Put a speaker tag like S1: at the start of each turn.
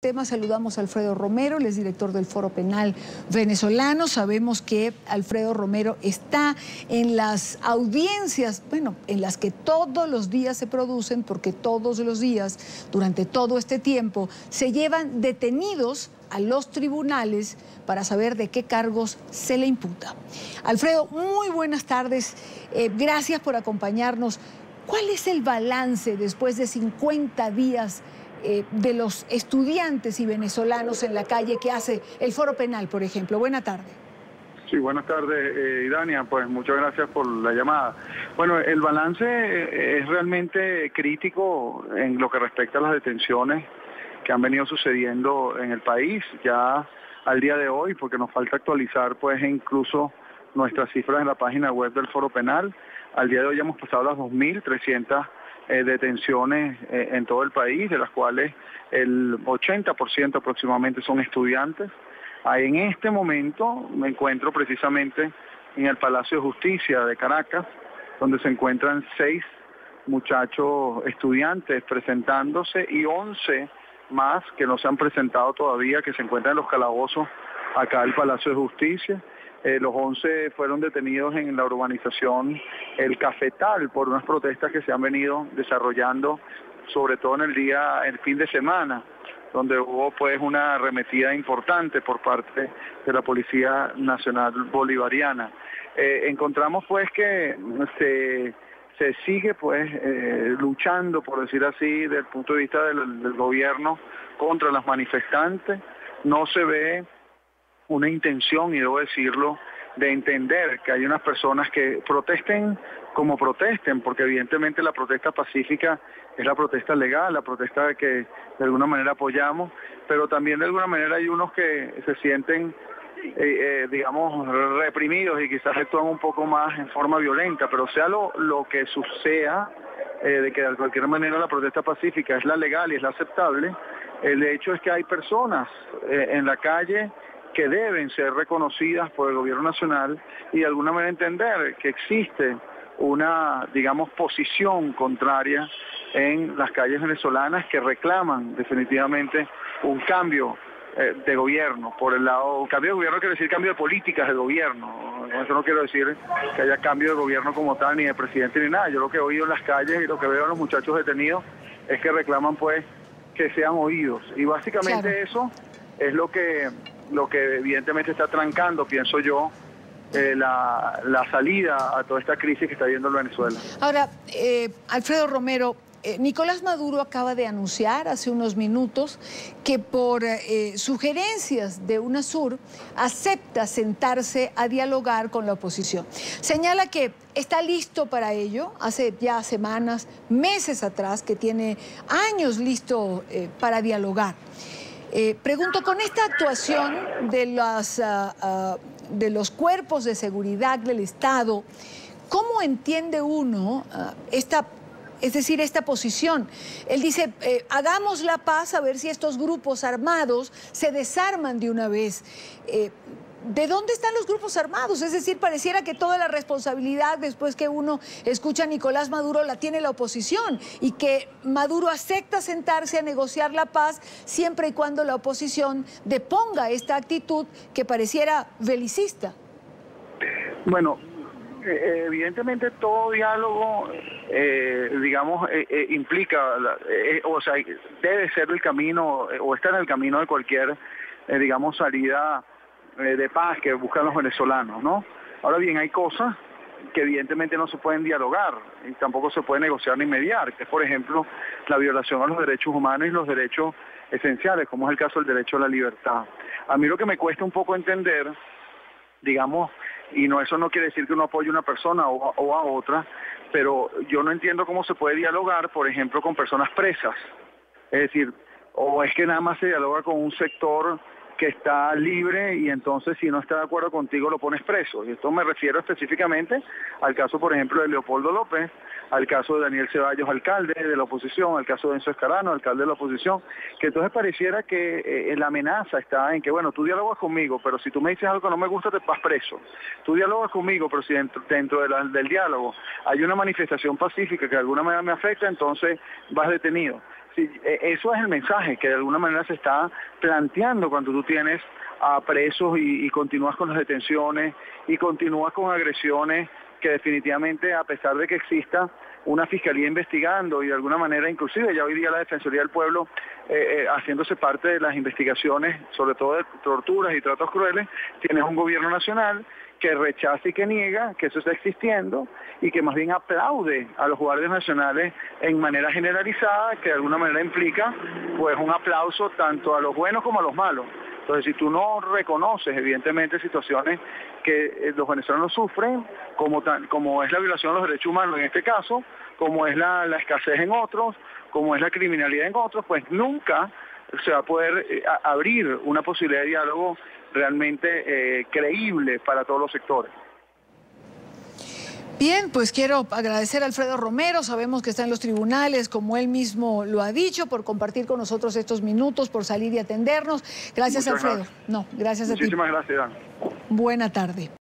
S1: tema saludamos a Alfredo Romero, él es director del Foro Penal venezolano. Sabemos que Alfredo Romero está en las audiencias, bueno, en las que todos los días se producen, porque todos los días, durante todo este tiempo, se llevan detenidos a los tribunales para saber de qué cargos se le imputa. Alfredo, muy buenas tardes. Eh, gracias por acompañarnos. ¿Cuál es el balance después de 50 días? Eh, de los estudiantes y venezolanos en la calle que hace el Foro Penal, por ejemplo. Buena tarde.
S2: Sí, buenas tardes, eh, Idania. Pues muchas gracias por la llamada. Bueno, el balance eh, es realmente crítico en lo que respecta a las detenciones que han venido sucediendo en el país ya al día de hoy, porque nos falta actualizar pues incluso nuestras cifras en la página web del Foro Penal. Al día de hoy hemos pasado las 2.300 eh, detenciones eh, en todo el país, de las cuales el 80% aproximadamente son estudiantes. Ahí en este momento me encuentro precisamente en el Palacio de Justicia de Caracas, donde se encuentran seis muchachos estudiantes presentándose y 11 más que no se han presentado todavía, que se encuentran en los calabozos acá del Palacio de Justicia. Eh, los 11 fueron detenidos en la urbanización El Cafetal por unas protestas que se han venido desarrollando, sobre todo en el día, el fin de semana, donde hubo pues una arremetida importante por parte de la Policía Nacional Bolivariana. Eh, encontramos pues que se, sigue pues eh, luchando, por decir así, desde el punto de vista del gobierno contra los manifestantes. No se ve una intención, y debo decirlo, de entender que hay unas personas que protesten como protesten, porque evidentemente la protesta pacífica es la protesta legal, la protesta que de alguna manera apoyamos, pero también de alguna manera hay unos que se sienten, eh, eh, digamos, reprimidos y quizás actúan un poco más en forma violenta, pero sea lo, lo que suceda, eh, de que de cualquier manera la protesta pacífica es la legal y es la aceptable, el hecho es que hay personas en la calle que deben ser reconocidas por el gobierno nacional y de alguna manera entender que existe una, digamos, posición contraria en las calles venezolanas que reclaman definitivamente un cambio eh, de gobierno. Por el lado, cambio de gobierno quiere decir cambio de políticas de gobierno. Eso no quiero decir que haya cambio de gobierno como tal, ni de presidente ni nada. Yo lo que he oído en las calles y lo que veo en los muchachos detenidos es que reclaman pues que sean oídos. Y básicamente eso es lo que lo que evidentemente está trancando, pienso yo, eh, la, salida a toda esta crisis que está viendo Venezuela.
S1: Ahora, eh, Alfredo Romero, eh, Nicolás Maduro acaba de anunciar hace unos minutos que por sugerencias de UNASUR acepta sentarse a dialogar con la oposición. Señala que está listo para ello, hace ya semanas, meses atrás, que tiene años listo para dialogar. Eh, pregunto, con esta actuación de, las, ah, ah, de los cuerpos de seguridad del Estado, ¿cómo entiende uno ah, esta es decir, esta posición. Él dice, eh, hagamos la paz a ver si estos grupos armados se desarman de una vez. Eh, ¿De dónde están los grupos armados? Es decir, pareciera que toda la responsabilidad después que uno escucha a Nicolás Maduro la tiene la oposición y que Maduro acepta sentarse a negociar la paz siempre y cuando la oposición deponga esta actitud que pareciera belicista.
S2: Bueno, eh, evidentemente todo diálogo, eh, digamos, eh, implica, o sea, debe ser el camino o está en el camino de cualquier, digamos, salida eh, de paz que buscan los venezolanos, ¿no? Ahora bien, hay cosas que evidentemente no se pueden dialogar y tampoco se puede negociar ni mediar, que es por ejemplo la violación a los derechos humanos y los derechos esenciales, como es el caso del derecho a la libertad. A mí lo que me cuesta un poco entender, digamos, y no eso no quiere decir que uno apoye a una persona o o a otra, pero yo no entiendo cómo se puede dialogar, por ejemplo, con personas presas. Es decir, o es que nada más se dialoga con un sector que está libre y entonces si no está de acuerdo contigo lo pones preso. Y esto me refiero específicamente al caso, por ejemplo, de Leopoldo López, al caso de Daniel Ceballos, alcalde de la oposición, al caso de Enzo Escarano, alcalde de la oposición, que entonces pareciera que eh, la amenaza está en que, bueno, tú dialogas conmigo, pero si tú me dices algo que no me gusta, te vas preso. Tú dialogas conmigo, pero si dentro, del diálogo hay una manifestación pacífica que de alguna manera me afecta, entonces vas detenido. E, eso es el mensaje que de alguna manera se está planteando cuando tú tienes a presos y, y continúas con las detenciones y continúas con agresiones que definitivamente a pesar de que exista una fiscalía investigando y de alguna manera inclusive ya hoy día la Defensoría del Pueblo eh, eh, haciéndose parte de las investigaciones, sobre todo de torturas y tratos crueles, tienes un gobierno nacional que rechaza y que niega que eso está existiendo y que más bien aplaude a los guardias nacionales en manera generalizada, que de alguna manera implica pues un aplauso tanto a los buenos como a los malos. Entonces, si tú no reconoces, evidentemente, situaciones que eh, los venezolanos sufren, como, como es la violación de los derechos humanos en este caso, como es la, escasez en otros, como es la criminalidad en otros, pues nunca se va a poder eh, abrir una posibilidad de diálogo realmente eh, creíble para todos los sectores.
S1: Bien, pues quiero agradecer a Alfredo Romero, sabemos que está en los tribunales, como él mismo lo ha dicho, por compartir con nosotros estos minutos, por salir y atendernos. Gracias, Alfredo. No, gracias
S2: a
S1: ti.
S2: Muchísimas gracias, Dan.
S1: Buena tarde.